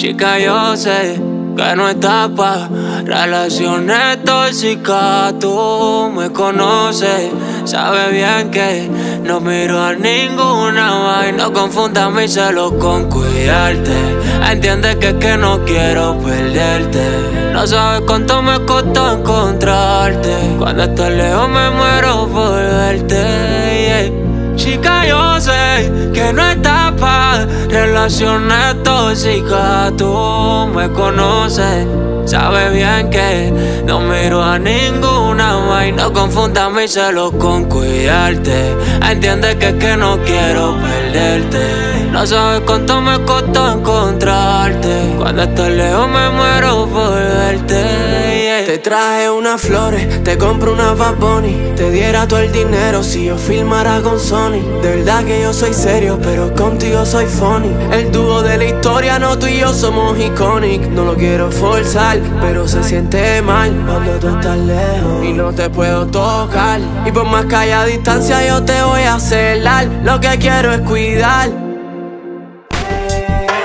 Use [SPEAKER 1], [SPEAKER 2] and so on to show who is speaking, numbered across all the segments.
[SPEAKER 1] Chica, yo sé que no estás pa' relaciones tóxicas. Tú me conoces, sabes bien que no miro a ninguna y no confundas mi celo con cuidarte. Entiende que es que no quiero perderte. No sabes cuánto me costó encontrarte. Cuando estás lejos me muero por verte. Chica, yo sé que no estás pa' relaciones tóxicas. Tú me conoces, sabes bien que no miro a ninguna más y no confundas mi celo con cuidarte. Entiende que es que no quiero perderte. No sabes cuánto me costó encontrarte. Cuando estás lejos me muero por verte.
[SPEAKER 2] Te traje unas flores, te compro una Bad Te diera todo el dinero si yo filmara con Sony. De verdad que yo soy serio, pero contigo soy funny. El dúo de la historia, no tú y yo somos iconic. No lo quiero forzar, pero se siente mal Cuando tú estás lejos. Y no te puedo tocar. Y por más que haya distancia yo te voy a celar. Lo que quiero es cuidar.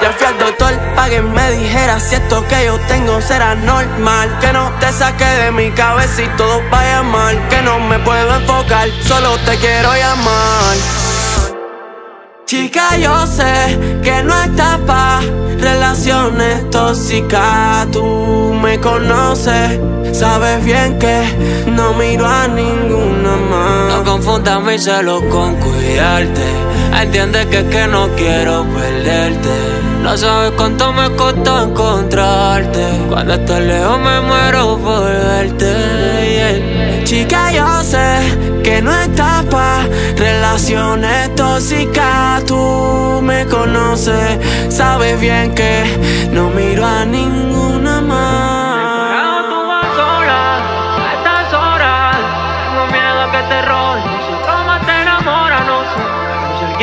[SPEAKER 2] Ya fui al doctor que me dijera si esto que yo tengo será normal. Que no te saque de mi cabeza y todo vaya mal Que no me puedo enfocar, solo te quiero llamar. Chica, yo sé que no estás pa' relaciones tóxicas. Tú me conoces, sabes bien que no miro a ninguna más
[SPEAKER 1] confundas mi celo con cuidarte Entiende que es que no quiero perderte no sabes cuánto me costó encontrarte. Cuando estás lejos me muero por verte.
[SPEAKER 2] Chica, yo sé que no estás pa' relaciones tóxicas. Tú me conoces, sabes bien que no miro a ninguna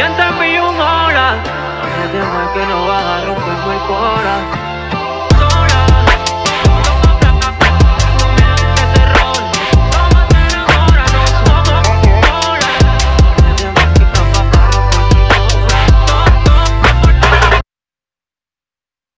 [SPEAKER 1] Pilló un hora. Ese tema que no va a romperme el corazón.